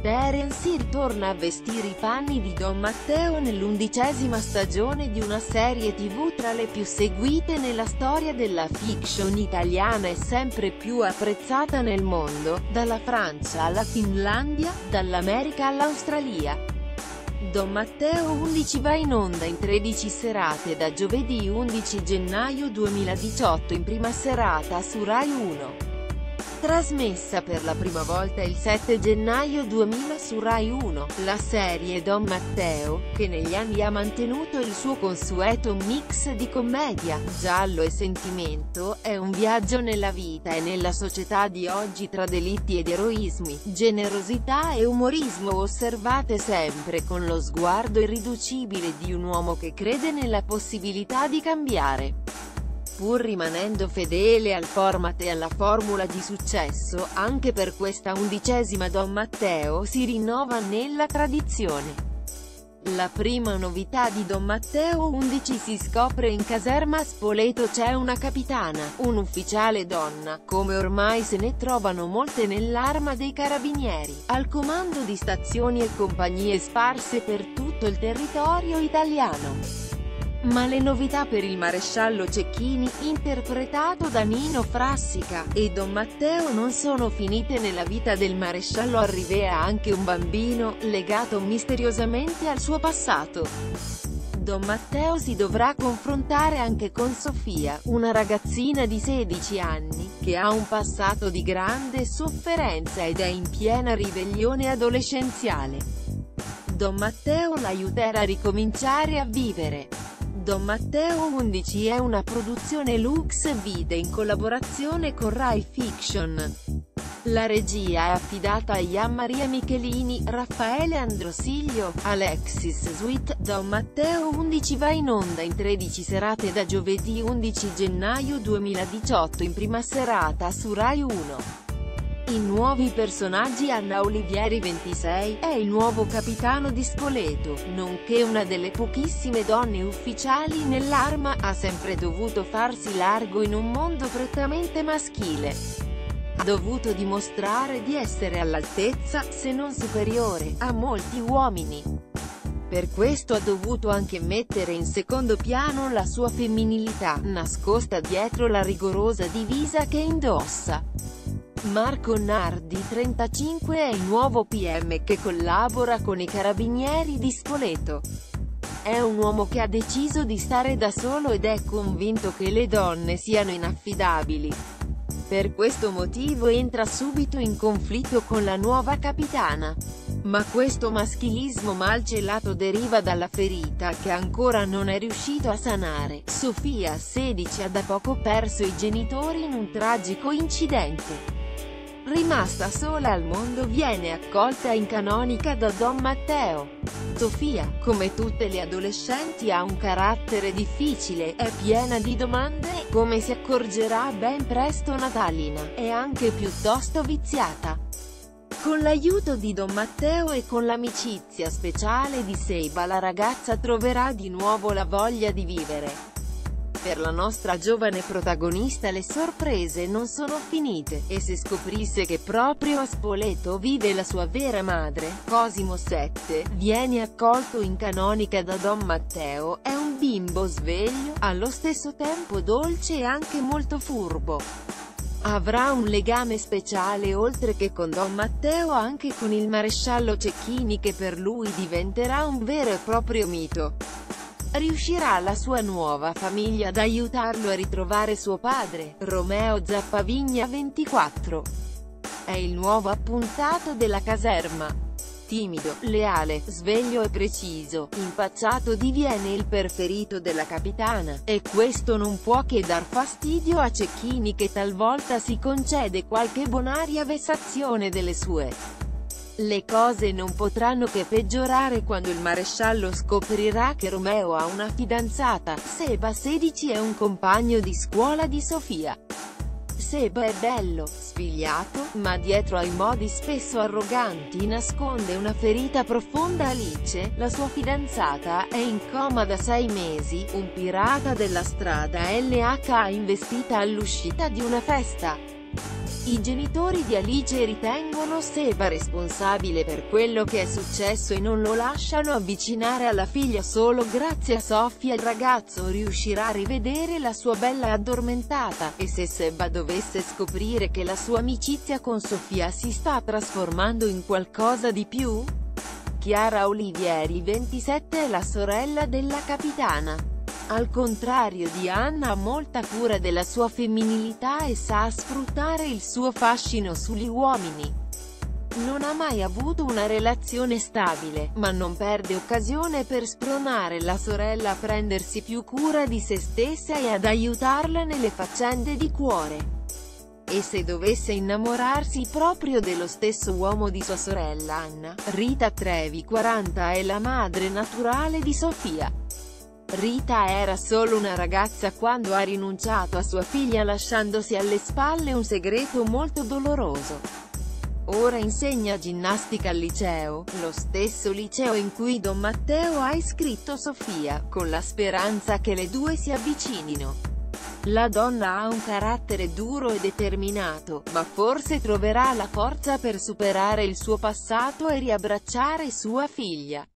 Terence Hill torna a vestire i panni di Don Matteo nell'undicesima stagione di una serie tv tra le più seguite nella storia della fiction italiana e sempre più apprezzata nel mondo, dalla Francia alla Finlandia, dall'America all'Australia. Don Matteo 11 va in onda in 13 serate da giovedì 11 gennaio 2018 in prima serata su Rai 1. Trasmessa per la prima volta il 7 gennaio 2000 su Rai 1, la serie Don Matteo, che negli anni ha mantenuto il suo consueto mix di commedia, giallo e sentimento, è un viaggio nella vita e nella società di oggi tra delitti ed eroismi, generosità e umorismo osservate sempre con lo sguardo irriducibile di un uomo che crede nella possibilità di cambiare pur rimanendo fedele al format e alla formula di successo, anche per questa undicesima Don Matteo si rinnova nella tradizione. La prima novità di Don Matteo 11 si scopre in caserma Spoleto c'è una capitana, un ufficiale donna, come ormai se ne trovano molte nell'arma dei carabinieri, al comando di stazioni e compagnie sparse per tutto il territorio italiano. Ma le novità per il maresciallo Cecchini, interpretato da Nino Frassica, e Don Matteo non sono finite nella vita del maresciallo Arrivea anche un bambino, legato misteriosamente al suo passato. Don Matteo si dovrà confrontare anche con Sofia, una ragazzina di 16 anni, che ha un passato di grande sofferenza ed è in piena ribellione adolescenziale. Don Matteo l'aiuterà a ricominciare a vivere. Don Matteo 11 è una produzione Lux Vide in collaborazione con Rai Fiction. La regia è affidata a Ian Maria Michelini, Raffaele Androsiglio, Alexis Sweet. Don Matteo 11 va in onda in 13 serate da giovedì 11 gennaio 2018 in prima serata su Rai 1. I nuovi personaggi Anna Olivieri 26, è il nuovo capitano di Spoleto, nonché una delle pochissime donne ufficiali nell'arma, ha sempre dovuto farsi largo in un mondo prettamente maschile. Ha dovuto dimostrare di essere all'altezza, se non superiore, a molti uomini. Per questo ha dovuto anche mettere in secondo piano la sua femminilità, nascosta dietro la rigorosa divisa che indossa. Marco Nardi 35 è il nuovo PM che collabora con i carabinieri di Spoleto. È un uomo che ha deciso di stare da solo ed è convinto che le donne siano inaffidabili. Per questo motivo entra subito in conflitto con la nuova capitana. Ma questo maschilismo mal celato deriva dalla ferita che ancora non è riuscito a sanare. Sofia, 16 ha da poco perso i genitori in un tragico incidente. Rimasta sola al mondo viene accolta in canonica da Don Matteo. Sofia, come tutte le adolescenti ha un carattere difficile, è piena di domande come si accorgerà ben presto Natalina, è anche piuttosto viziata. Con l'aiuto di Don Matteo e con l'amicizia speciale di Seiba la ragazza troverà di nuovo la voglia di vivere. Per la nostra giovane protagonista le sorprese non sono finite, e se scoprisse che proprio a Spoleto vive la sua vera madre, Cosimo VII, viene accolto in canonica da Don Matteo, è un bimbo sveglio, allo stesso tempo dolce e anche molto furbo. Avrà un legame speciale oltre che con Don Matteo anche con il maresciallo Cecchini che per lui diventerà un vero e proprio mito. Riuscirà la sua nuova famiglia ad aiutarlo a ritrovare suo padre, Romeo Zappavigna 24. È il nuovo appuntato della caserma. Timido, leale, sveglio e preciso, impacciato diviene il preferito della capitana, e questo non può che dar fastidio a Cecchini che talvolta si concede qualche bonaria vessazione delle sue. Le cose non potranno che peggiorare quando il maresciallo scoprirà che Romeo ha una fidanzata, Seba 16 è un compagno di scuola di Sofia. Seba è bello, spigliato, ma dietro ai modi spesso arroganti nasconde una ferita profonda Alice, la sua fidanzata, è in coma da sei mesi, un pirata della strada LH ha investita all'uscita di una festa. I genitori di Alice ritengono Seba responsabile per quello che è successo e non lo lasciano avvicinare alla figlia solo grazie a Sofia il ragazzo riuscirà a rivedere la sua bella addormentata, e se Seba dovesse scoprire che la sua amicizia con Sofia si sta trasformando in qualcosa di più? Chiara Olivieri 27 è la sorella della capitana. Al contrario di Anna ha molta cura della sua femminilità e sa sfruttare il suo fascino sugli uomini. Non ha mai avuto una relazione stabile, ma non perde occasione per spronare la sorella a prendersi più cura di se stessa e ad aiutarla nelle faccende di cuore. E se dovesse innamorarsi proprio dello stesso uomo di sua sorella Anna, Rita Trevi 40 è la madre naturale di Sofia. Rita era solo una ragazza quando ha rinunciato a sua figlia lasciandosi alle spalle un segreto molto doloroso. Ora insegna ginnastica al liceo, lo stesso liceo in cui Don Matteo ha iscritto Sofia, con la speranza che le due si avvicinino. La donna ha un carattere duro e determinato, ma forse troverà la forza per superare il suo passato e riabbracciare sua figlia.